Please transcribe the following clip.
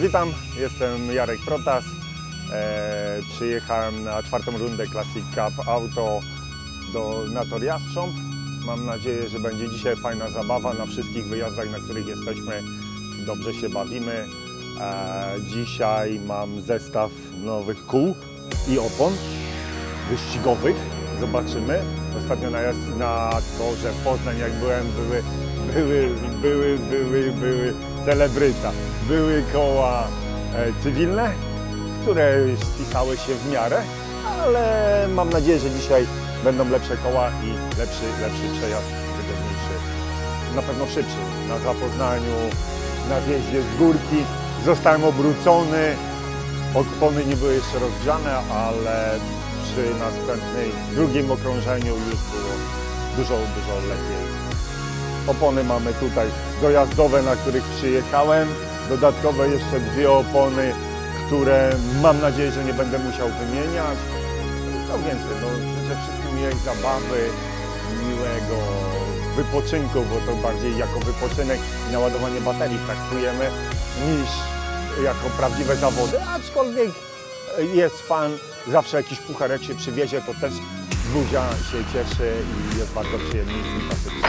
Witam, jestem Jarek Protas. E, przyjechałem na czwartą rundę Classic Cup Auto do Nator Jastrząb. Mam nadzieję, że będzie dzisiaj fajna zabawa na wszystkich wyjazdach, na których jesteśmy. Dobrze się bawimy. E, dzisiaj mam zestaw nowych kół i opon wyścigowych. Zobaczymy. Ostatnio na, na torze Poznań, jak byłem, były, były, były, były, były celebryta. Były koła e, cywilne, które spisały się w miarę, ale mam nadzieję, że dzisiaj będą lepsze koła i lepszy, lepszy przejazd, wygodniejszy. Na pewno szybszy. Na zapoznaniu, na wjeździe z górki zostałem obrócony. Opony nie były jeszcze rozgrzane, ale przy następnej, drugim okrążeniu już było dużo, dużo lepiej. Opony mamy tutaj dojazdowe, na których przyjechałem. Dodatkowe jeszcze dwie opony, które mam nadzieję, że nie będę musiał wymieniać. Co więcej, no życzę wszystkim miłej zabawy, miłego wypoczynku, bo to bardziej jako wypoczynek i naładowanie baterii traktujemy niż jako prawdziwe zawody, aczkolwiek jest fan, zawsze jakiś puchar jak się przywiezie, to też buzia się cieszy i jest bardzo przyjemnie i sympatycznie.